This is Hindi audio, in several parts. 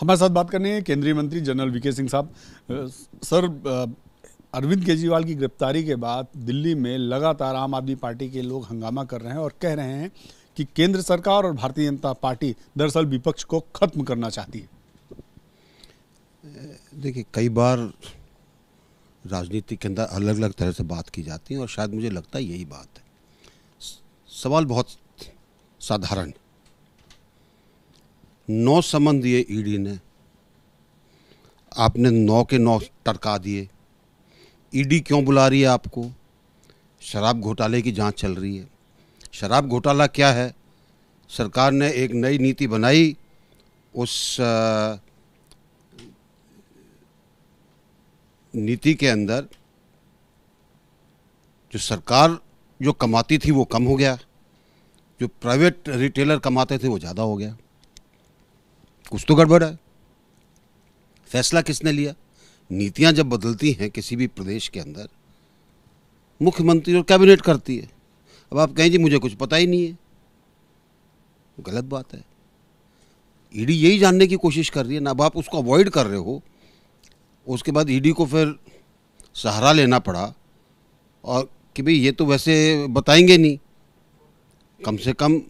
हमारे साथ बात करने हैं केंद्रीय मंत्री जनरल वीके सिंह साहब। सर अरविंद केजरीवाल की गिरफ्तारी के बाद दिल्ली में लगातार आम आदमी पार्टी के लोग हंगामा कर रहे हैं और कह रहे हैं कि केंद्र सरकार और भारतीय जनता पार्टी दरअसल विपक्ष को खत्म करना चाहती है। देखिए, कई बार राजनीति के अंदर अलग अलग तरह से बात की जाती है और शायद मुझे लगता है यही बात है। सवाल बहुत साधारण है। नौ समन दिए ईडी ने। आपने नौ के नौ टरका दिए। ईडी क्यों बुला रही है आपको? शराब घोटाले की जाँच चल रही है। शराब घोटाला क्या है? सरकार ने एक नई नीति बनाई। उस नीति के अंदर जो सरकार जो कमाती थी वो कम हो गया। जो प्राइवेट रिटेलर कमाते थे वो ज़्यादा हो गया। कुछ तो गड़बड़ है। फैसला किसने लिया? नीतियाँ जब बदलती हैं किसी भी प्रदेश के अंदर, मुख्यमंत्री और कैबिनेट करती है। अब आप कहें जी, मुझे कुछ पता ही नहीं है। गलत बात है। ईडी यही जानने की कोशिश कर रही है, ना अब आप उसको अवॉइड कर रहे हो, उसके बाद ईडी को फिर सहारा लेना पड़ा, और कि भाई ये तो वैसे बताएँगे नहीं। कम से कम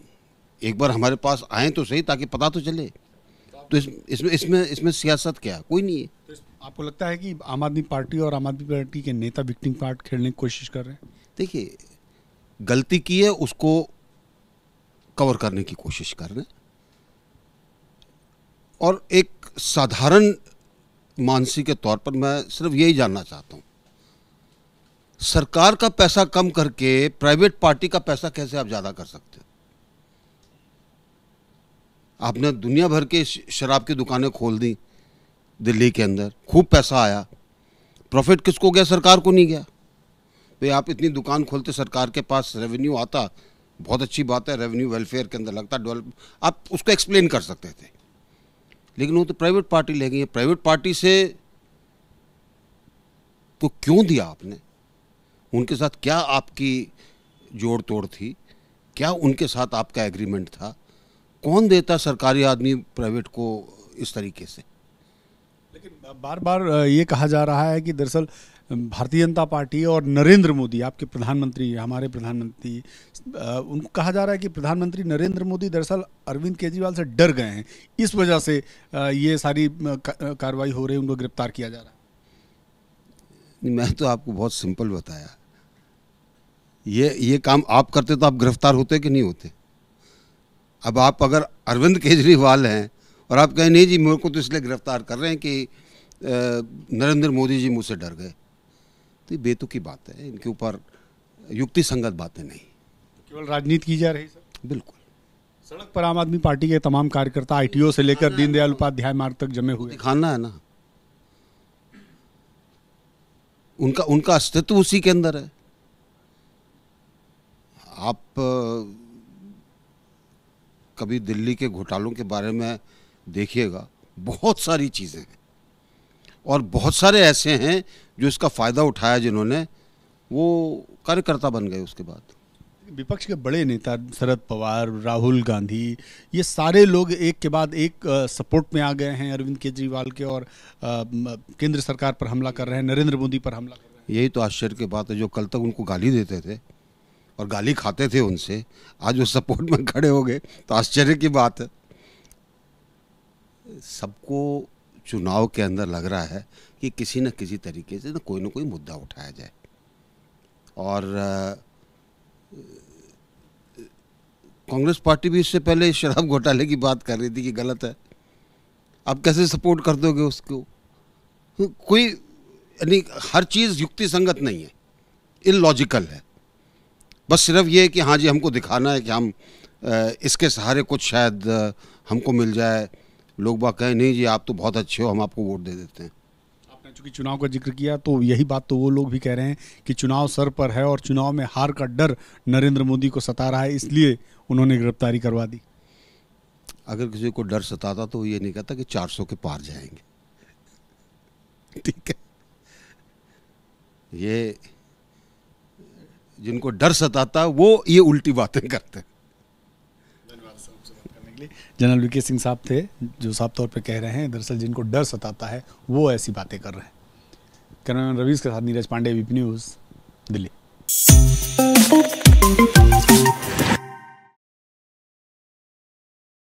एक बार हमारे पास आए तो सही, ताकि पता तो चले। तो इस, इसमें इसमें इसमें सियासत क्या? कोई नहीं है। तो आपको लगता है कि आम आदमी पार्टी और आम आदमी पार्टी के नेता विक्टिम पार्ट खेलने की कोशिश कर रहे हैं? देखिए गलती की है उसको कवर करने की कोशिश कर रहे हैं। और एक साधारण मानसी के तौर पर मैं सिर्फ़ यही जानना चाहता हूँ। सरकार का पैसा कम करके प्राइवेट पार्टी का पैसा कैसे आप ज़्यादा कर सकते हो? आपने दुनिया भर के शराब की दुकानें खोल दी दिल्ली के अंदर। खूब पैसा आया। प्रॉफिट किसको गया? सरकार को नहीं गया। भाई आप इतनी दुकान खोलते, सरकार के पास रेवेन्यू आता, बहुत अच्छी बात है रेवेन्यू वेलफेयर के अंदर लगता डेवलप आप उसको एक्सप्लेन कर सकते थे। लेकिन वो तो प्राइवेट पार्टी ले गई है। प्राइवेट पार्टी से को क्यों दिया आपने? उनके साथ क्या आपकी जोड़ तोड़ थी? क्या उनके साथ आपका एग्रीमेंट था? कौन देता सरकारी आदमी प्राइवेट को इस तरीके से? लेकिन बार बार ये कहा जा रहा है कि दरअसल भारतीय जनता पार्टी और नरेंद्र मोदी आपके प्रधानमंत्री हमारे प्रधानमंत्री उनको कहा जा रहा है कि प्रधानमंत्री नरेंद्र मोदी दरअसल अरविंद केजरीवाल से डर गए हैं। इस वजह से ये सारी कार्रवाई हो रही है उनको गिरफ़्तार किया जा रहा है। मैं तो आपको बहुत सिंपल बताया। ये ये काम आप करते तो आप गिरफ़्तार होते कि नहीं होते? अब आप अगर अरविंद केजरीवाल हैं और आप कहें नहीं जी मेरे को तो इसलिए गिरफ़्तार कर रहे हैं कि नरेंद्र मोदी जी मुझसे डर गए। तो ये बेतुकी बात है इनके ऊपर युक्ति संगत बातें नहीं। केवल राजनीति की जा रही सर? बिल्कुल। सड़क पर आम आदमी पार्टी के तमाम कार्यकर्ता आईटीओ से लेकर दीनदयाल उपाध्याय मार्ग तक जमे हुए। दिखाना है ना? उनका उनका अस्तित्व उसी के अंदर है। आप कभी दिल्ली के घोटालों के बारे में देखिएगा बहुत सारी चीज़ें हैं। और बहुत सारे ऐसे हैं जो इसका फ़ायदा उठाया जिन्होंने वो कार्यकर्ता बन गए उसके बाद। विपक्ष के बड़े नेता शरद पवार राहुल गांधी ये सारे लोग एक के बाद एक सपोर्ट में आ गए हैं अरविंद केजरीवाल के और केंद्र सरकार पर हमला कर रहे हैं नरेंद्र मोदी पर हमला कर रहे हैं। यही तो आश्चर्य की बात है जो कल तक उनको गाली देते थे और गाली खाते थे उनसे। आज वो सपोर्ट में खड़े हो गए तो आश्चर्य की बात है। सबको चुनाव के अंदर लग रहा है कि किसी न किसी तरीके से ना कोई ना कोई मुद्दा उठाया जाए। और कांग्रेस पार्टी भी इससे पहले शराब घोटाले की बात कर रही थी कि गलत है। आप कैसे सपोर्ट कर दोगे उसको? कोई, यानी हर चीज़ युक्ति संगत नहीं है। इलॉजिकल है। बस सिर्फ़ ये कि हाँ जी हमको दिखाना है कि हम इसके सहारे कुछ शायद हमको मिल जाए। लोग बात कहें नहीं जी आप तो बहुत अच्छे हो हम आपको वोट दे देते हैं। आपने चूँकि चुनाव का ज़िक्र किया तो यही बात तो वो लोग भी कह रहे हैं कि चुनाव सर पर है और चुनाव में हार का डर नरेंद्र मोदी को सता रहा है इसलिए उन्होंने गिरफ्तारी करवा दी। अगर किसी को डर सताता तो ये नहीं कहता कि 400 के पार जाएँगे। ठीक है। ये जिनको डर सताता वो ये उल्टी बातें करते हैं। जनरल वीके सिंह साहब थे जो साफ़ तौर पर कह रहे हैं दरअसल जिनको डर सताता है वो ऐसी बातें कर रहे हैं। कैमरामैन रवीश के साथ नीरज पांडे वीपी न्यूज़ दिल्ली।